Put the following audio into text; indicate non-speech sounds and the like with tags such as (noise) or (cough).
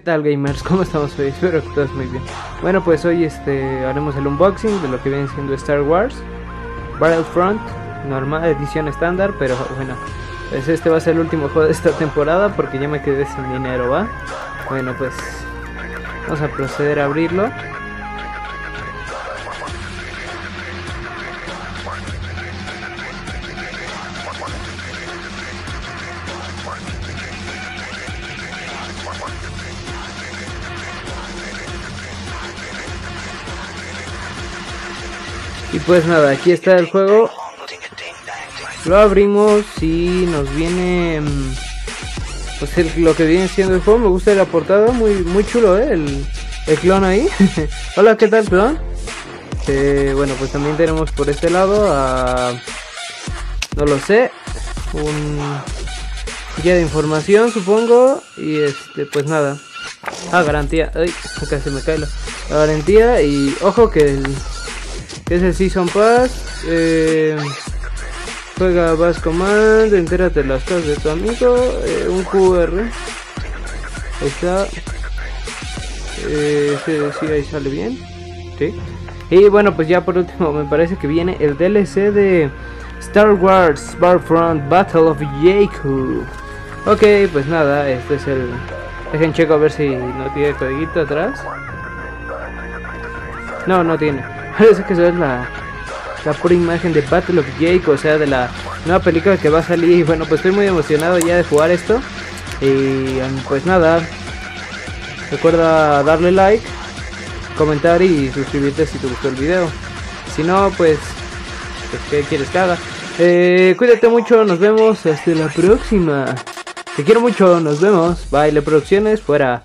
tal gamers? (laughs) ¿Cómo estamos hoy? Espero que todos muy bien. Bueno, pues hoy este haremos el unboxing de lo que viene siendo Star Wars Battlefront, normal, edición estándar, pero bueno, pues este va a ser el último juego de esta temporada porque ya me quedé sin dinero, ¿va? Bueno, pues vamos a proceder a abrirlo. Y pues nada, aquí está el juego. Lo abrimos y nos viene mm, pues lo que viene siendo el juego. Me gusta la portada, muy muy chulo, ¿eh? El, el clon ahí. (laughs) Hola, ¿qué tal, clon? Eh, bueno, pues también tenemos por este lado a... No lo sé. Un guía de información, supongo. Y este, pues nada. Ah, garantía. Ay, acá se me cae la, garantía. Y ojo que el, es el Season Pass. Eh, juega Bass Command, entérate las cosas de tu amigo, eh, un QR. Ahí está. Eh, sí, ahí sale bien. Sí. Y bueno, pues ya por último me parece que viene el DLC de Star Wars Battlefront Battle of Jakku. Ok, pues nada, este es el... Dejen checo a ver si no tiene codiguito atrás. No, no tiene. Parece que eso es la, la pura imagen de Battle of Jake, o sea, de la nueva película que va a salir. Y bueno, pues estoy muy emocionado ya de jugar esto. Y pues nada, recuerda darle like, comentar y suscribirte si te gustó el video. Si no, pues, pues ¿qué quieres que haga? Eh, cuídate mucho, nos vemos hasta la próxima. Te quiero mucho, nos vemos. Baile Producciones, fuera.